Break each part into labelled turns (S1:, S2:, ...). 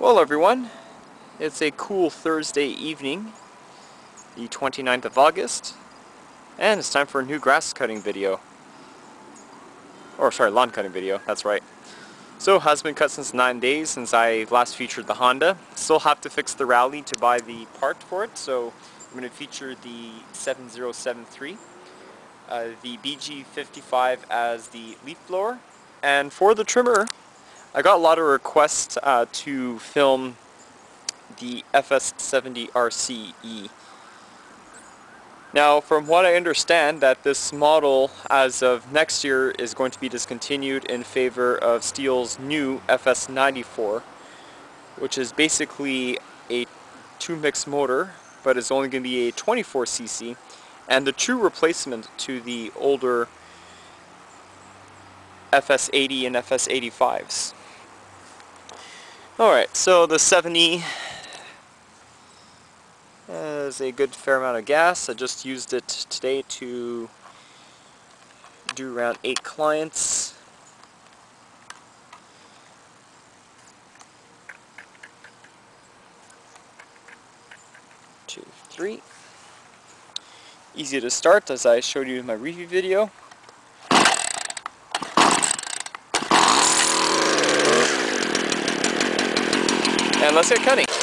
S1: Well everyone, it's a cool Thursday evening, the 29th of August, and it's time for a new grass cutting video. Or sorry, lawn cutting video, that's right. So has been cut since 9 days since I last featured the Honda. Still have to fix the Rally to buy the part for it, so I'm going to feature the 7073, uh, the BG55 as the leaf blower, and for the trimmer, I got a lot of requests uh, to film the FS70 RCE. Now, from what I understand, that this model, as of next year, is going to be discontinued in favor of Stihl's new FS94, which is basically a two-mix motor, but it's only going to be a 24cc, and the true replacement to the older FS80 and FS85s. Alright, so the 70 has a good fair amount of gas. I just used it today to do around 8 clients. Two, three. Easy to start as I showed you in my review video. And let's cutting.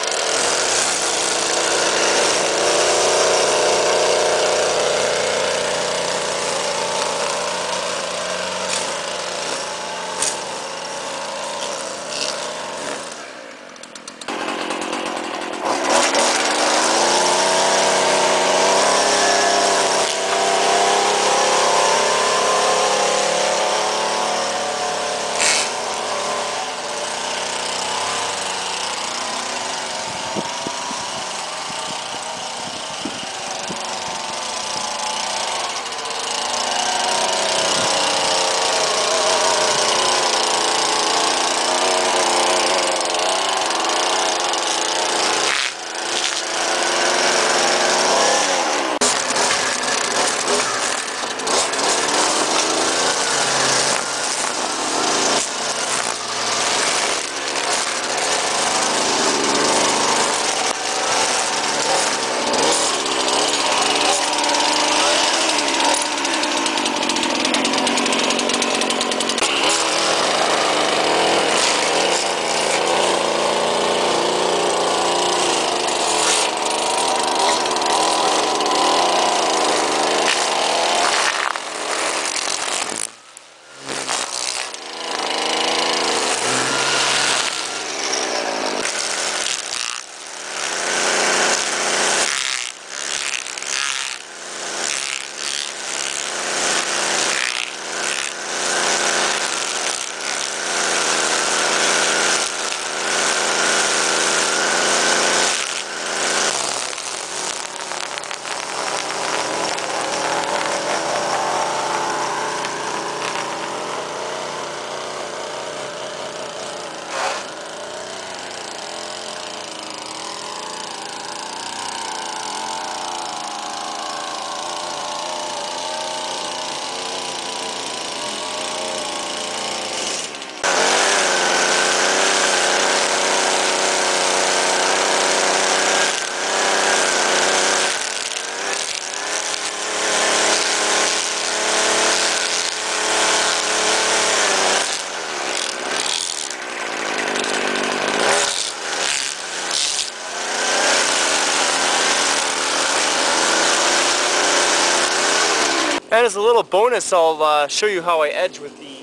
S1: As a little bonus, I'll uh, show you how I edge with the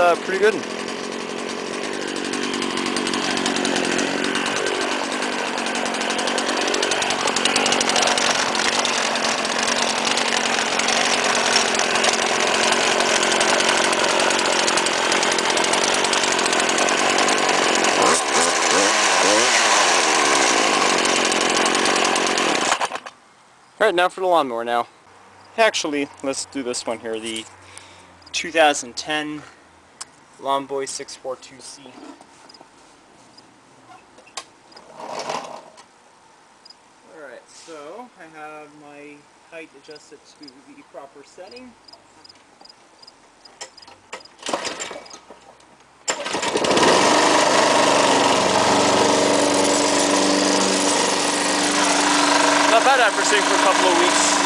S1: uh, pretty good. Alright, now for the lawnmower now. Actually, let's do this one here, the 2010 Lawnboy 642C. Alright, so I have my height adjusted to the proper setting. Not bad after sitting for a couple of weeks.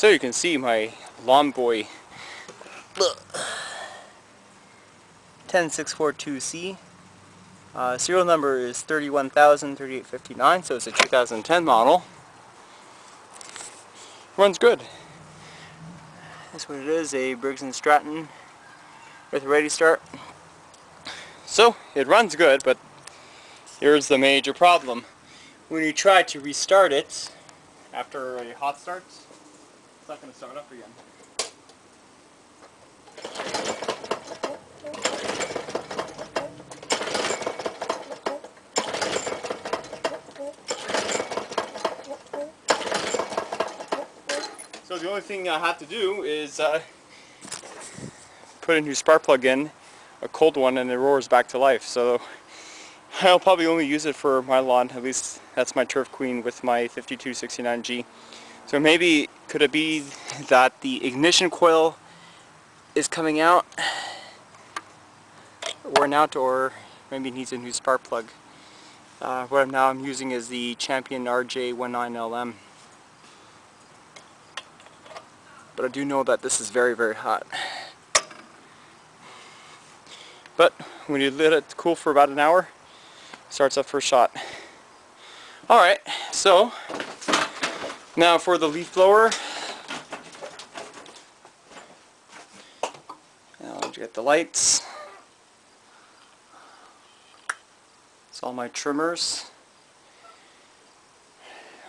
S1: So you can see my Lawn Boy 10642C. Uh, serial number is 3103859, so it's a 2010 model. Runs good. That's what it is, a Briggs & Stratton with a ready start. So, it runs good, but here's the major problem. When you try to restart it, after a hot start, not going to start up again. So the only thing I have to do is uh, put a new spark plug in, a cold one, and it roars back to life. So I'll probably only use it for my lawn, at least that's my Turf Queen with my 5269G. So maybe could it be that the ignition coil is coming out, worn out, or maybe needs a new spark plug. Uh, what I'm now I'm using is the Champion RJ19LM. but I do know that this is very very hot but when you let it cool for about an hour starts up first shot alright so now for the leaf blower now you get the lights it's all my trimmers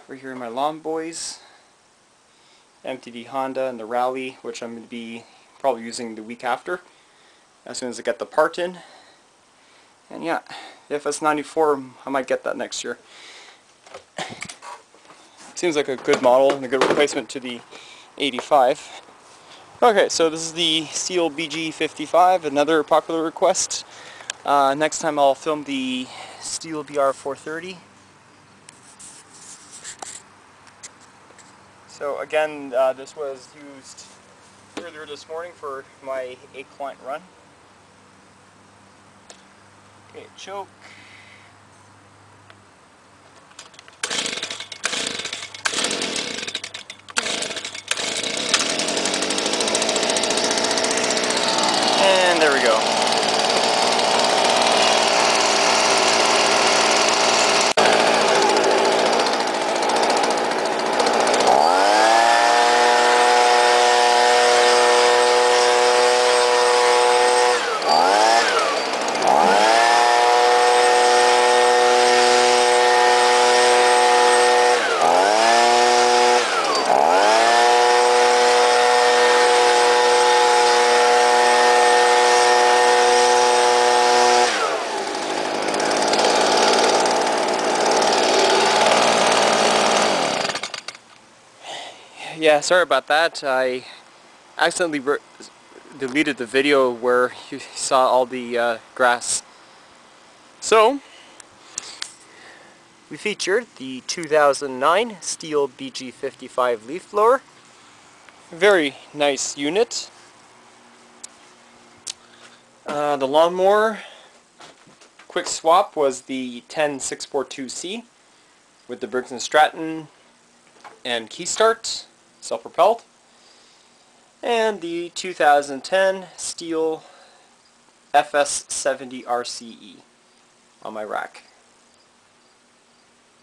S1: over here in my lawn boys MTD Honda and the Rally, which I'm going to be probably using the week after, as soon as I get the part in. And yeah, the FS94, I might get that next year. Seems like a good model and a good replacement to the 85. Okay, so this is the Stihl BG55, another popular request. Uh, next time I'll film the Stihl BR430. So again, uh, this was used earlier this morning for my 8 client run. Okay, choke. And there we go. Yeah, sorry about that. I accidentally deleted the video where you saw all the uh, grass. So, we featured the 2009 Stihl BG55 leaf blower. Very nice unit. Uh, the lawnmower quick swap was the 10642C with the Briggs & Stratton and key start self-propelled. And the 2010 Stihl FS70 RCE on my rack.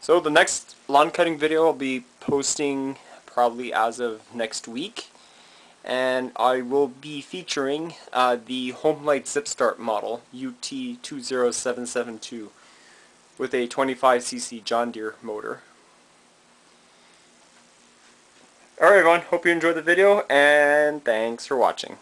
S1: So the next lawn cutting video I'll be posting probably as of next week and I will be featuring uh, the Homelite Zip Start model UT20772 with a 25cc John Deere motor. Alright everyone, hope you enjoyed the video, and thanks for watching.